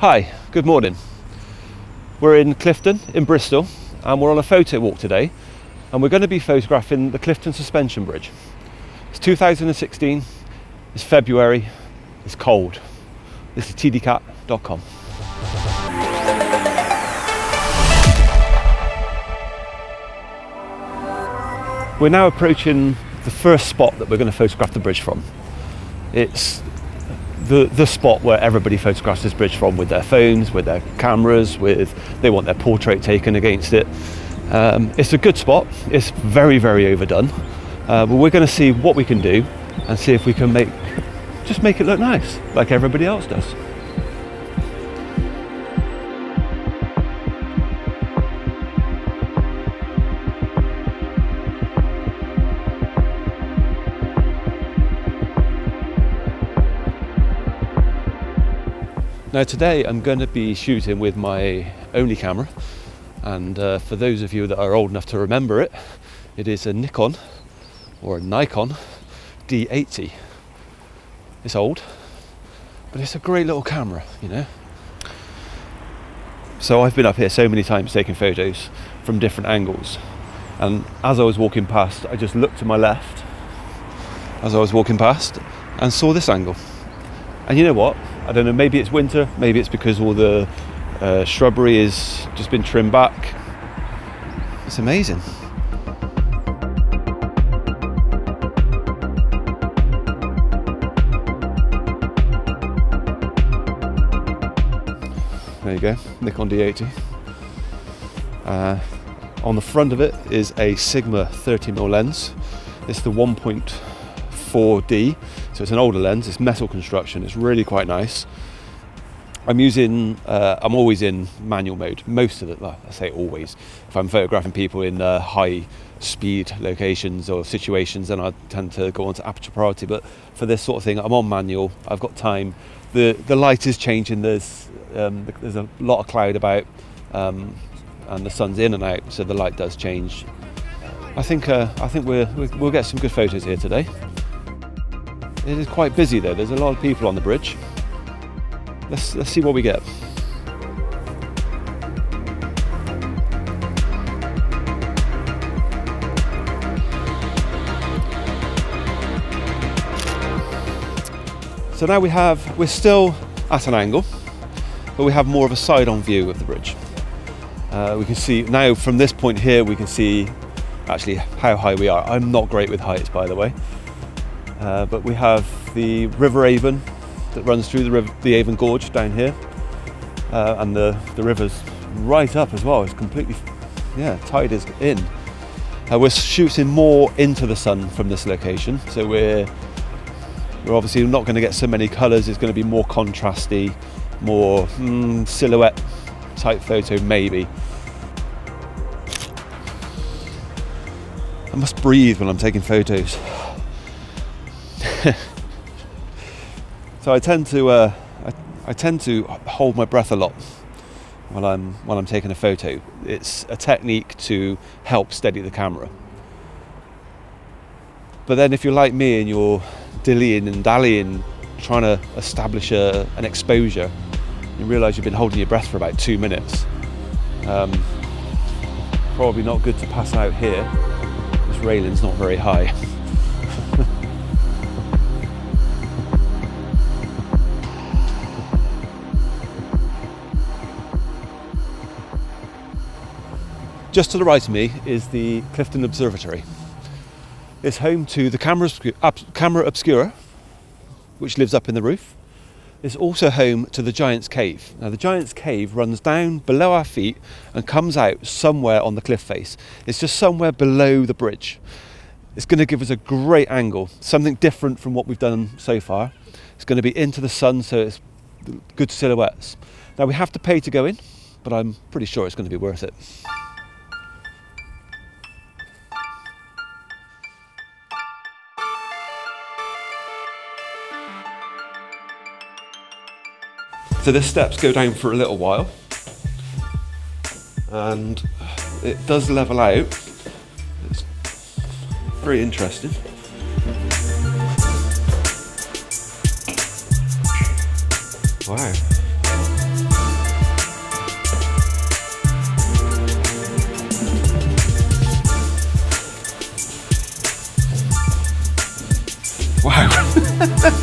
Hi, good morning. We're in Clifton in Bristol and we're on a photo walk today and we're going to be photographing the Clifton Suspension Bridge. It's 2016, it's February, it's cold. This is tdcat.com. We're now approaching the first spot that we're going to photograph the bridge from. It's the, the spot where everybody photographs this bridge from with their phones, with their cameras, with they want their portrait taken against it. Um, it's a good spot. It's very, very overdone. Uh, but we're going to see what we can do and see if we can make just make it look nice, like everybody else does. Now today I'm going to be shooting with my only camera and uh, for those of you that are old enough to remember it, it is a Nikon or a Nikon D80. It's old, but it's a great little camera, you know. So I've been up here so many times taking photos from different angles and as I was walking past I just looked to my left as I was walking past and saw this angle. And you know what? I don't know, maybe it's winter, maybe it's because all the uh, shrubbery has just been trimmed back. It's amazing. There you go, Nikon D80. Uh, on the front of it is a Sigma 30mm lens. It's the 1.4D so it's an older lens, it's metal construction, it's really quite nice. I'm using, uh, I'm always in manual mode, most of it, well, I say always. If I'm photographing people in uh, high speed locations or situations, then I tend to go on to aperture priority. But for this sort of thing, I'm on manual, I've got time. The, the light is changing, there's, um, there's a lot of cloud about, um, and the sun's in and out, so the light does change. I think, uh, I think we're, we'll get some good photos here today. It is quite busy though, there's a lot of people on the bridge. Let's, let's see what we get. So now we have, we're still at an angle, but we have more of a side-on view of the bridge. Uh, we can see now from this point here, we can see actually how high we are. I'm not great with heights, by the way. Uh, but we have the River Avon that runs through the, river, the Avon Gorge down here, uh, and the, the river's right up as well. It's completely, yeah, tide is in. Uh, we're shooting more into the sun from this location, so we're we're obviously not going to get so many colours. It's going to be more contrasty, more mm, silhouette type photo, maybe. I must breathe when I'm taking photos. so I tend to uh, I, I, tend to hold my breath a lot while I'm while I'm taking a photo. It's a technique to help steady the camera. But then if you're like me and you're dillying and dallying, trying to establish a, an exposure, you realise you've been holding your breath for about two minutes. Um, probably not good to pass out here. This railing's not very high. Just to the right of me is the Clifton Observatory. It's home to the camera, camera obscura, which lives up in the roof. It's also home to the Giant's Cave. Now, the Giant's Cave runs down below our feet and comes out somewhere on the cliff face. It's just somewhere below the bridge. It's going to give us a great angle, something different from what we've done so far. It's going to be into the sun, so it's good silhouettes. Now, we have to pay to go in, but I'm pretty sure it's going to be worth it. So the steps go down for a little while and it does level out. It's very interesting. Wow. Wow.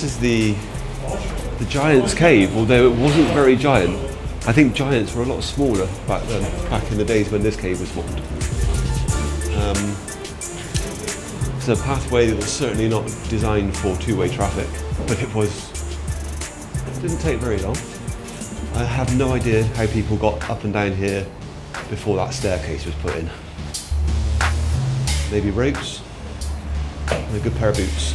this is the the giant's cave, although it wasn't very giant. I think giants were a lot smaller back then, back in the days when this cave was formed. Um, it's a pathway that was certainly not designed for two-way traffic, but it was. It didn't take very long. I have no idea how people got up and down here before that staircase was put in. Maybe ropes and a good pair of boots.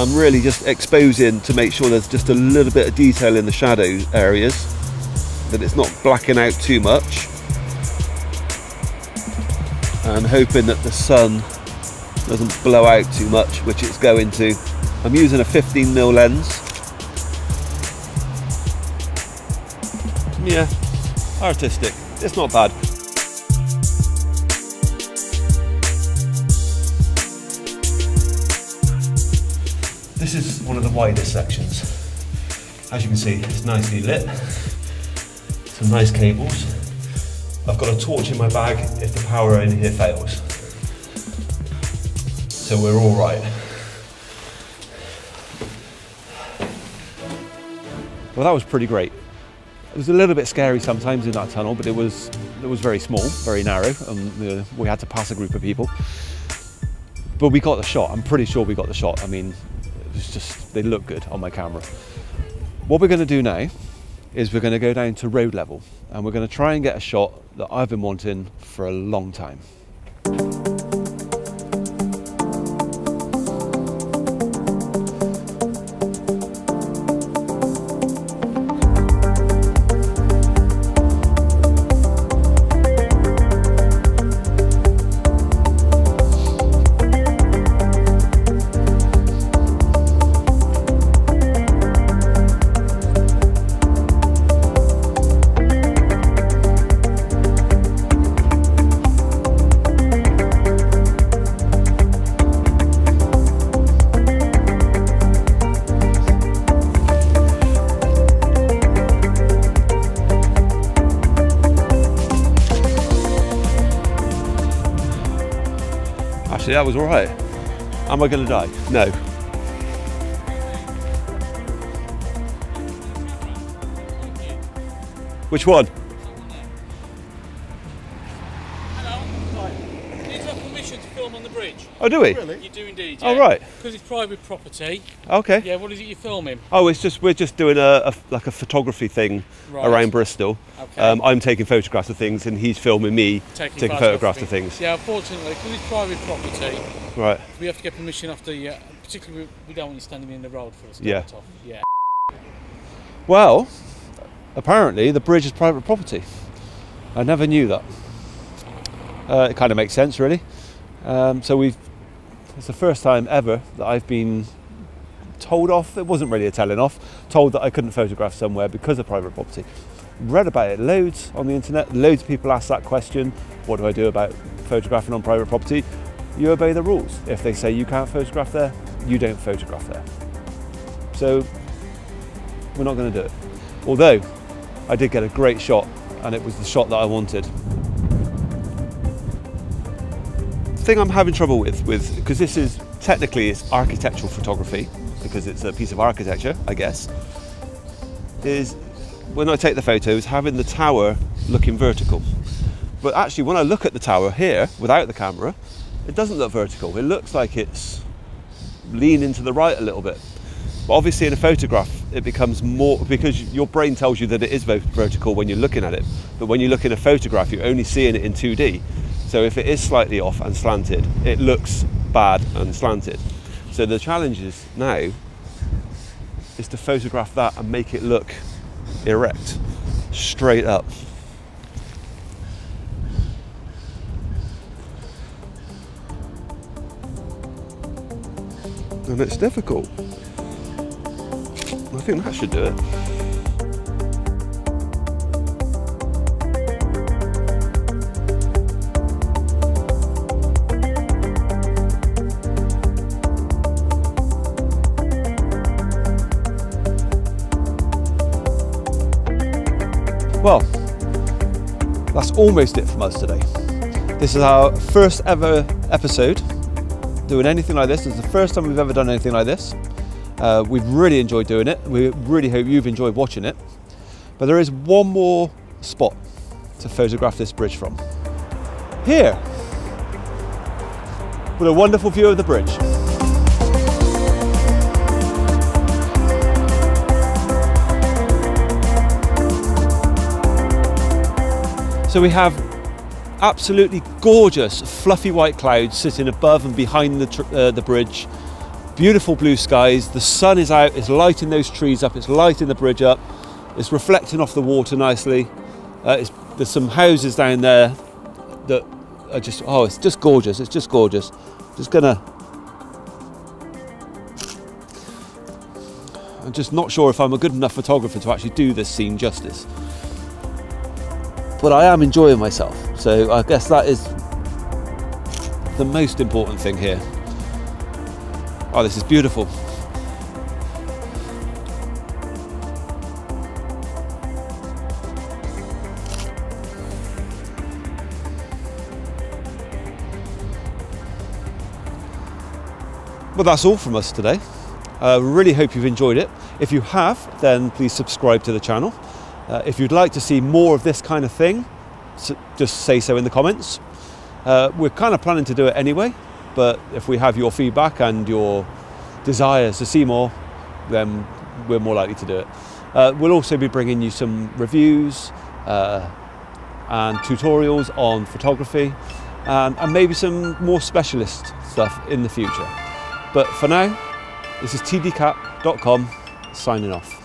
I'm really just exposing to make sure there's just a little bit of detail in the shadow areas, that it's not blacking out too much. And hoping that the sun doesn't blow out too much, which it's going to. I'm using a 15mm lens. Yeah, artistic. It's not bad. This is one of the widest sections. As you can see, it's nicely lit. Some nice cables. I've got a torch in my bag if the power in here fails. So we're all right. Well, that was pretty great. It was a little bit scary sometimes in that tunnel, but it was it was very small, very narrow, and uh, we had to pass a group of people. But we got the shot. I'm pretty sure we got the shot. I mean, it was just they look good on my camera. What we're going to do now is we're going to go down to road level, and we're going to try and get a shot that I've been wanting for a long time. That was all right. Am I going to die? No. Which one? Oh, do we? Really? You do indeed. Oh, right. Because it's private property. Okay. Yeah. What is it you're filming? Oh, it's just we're just doing a, a like a photography thing Right. around Bristol. Okay. Um, I'm taking photographs of things, and he's filming me taking, photographs of things. Yeah. Unfortunately, because it's private property, Right. we have to get permission off the. Uh, particularly, we- we don't want you standing in the road for us. Yeah. off. Yeah. Well, apparently the bridge is private property. I never knew that. Uh, it kind of makes sense, really. Um, so we've. It's the first time ever that I've been told off. It wasn't really a telling off. Told that I couldn't photograph somewhere because of private property. Read about it loads on the internet. Loads of people ask that question. What do I do about photographing on private property? You obey the rules. If they say you can't photograph there, you don't photograph there. So we're not going to do it. Although I did get a great shot, and it was the shot that I wanted. Thing I'm having trouble with, with because this is technically it's architectural photography, because it's a piece of architecture, I guess, is when I take the photos, having the tower looking vertical. But actually, when I look at the tower here without the camera, it doesn't look vertical. It looks like it's leaning to the right a little bit. But obviously, in a photograph, it becomes more because your brain tells you that it is vertical when you're looking at it. But when you look in a photograph, you're only seeing it in 2D. So if it is slightly off and slanted, it looks bad and slanted. So the challenge is now is to photograph that and make it look erect, straight up. And it's difficult. I think that should do it. Well, that's almost it from us today. This is our first ever episode doing anything like this. It's the first time we've ever done anything like this. Uh, we've really enjoyed doing it. We really hope you've enjoyed watching it. But there is one more spot to photograph this bridge from. Here, with a wonderful view of the bridge. So we have absolutely gorgeous fluffy white clouds sitting above and behind the, uh, the bridge. Beautiful blue skies. The sun is out, it's lighting those trees up, it's lighting the bridge up, it's reflecting off the water nicely. Uh, there's some houses down there that are just, oh, it's just gorgeous, it's just gorgeous. Just gonna, I'm just not sure if I'm a good enough photographer to actually do this scene justice but I am enjoying myself. So I guess that is the most important thing here. Oh, this is beautiful. Well, that's all from us today. I uh, really hope you've enjoyed it. If you have, then please subscribe to the channel. Uh, if you'd like to see more of this kind of thing, so just say so in the comments. Uh, we're kind of planning to do it anyway, but if we have your feedback and your desires to see more, then we're more likely to do it. Uh, we'll also be bringing you some reviews uh, and tutorials on photography and, and maybe some more specialist stuff in the future. But for now, this is tdcat.com signing off.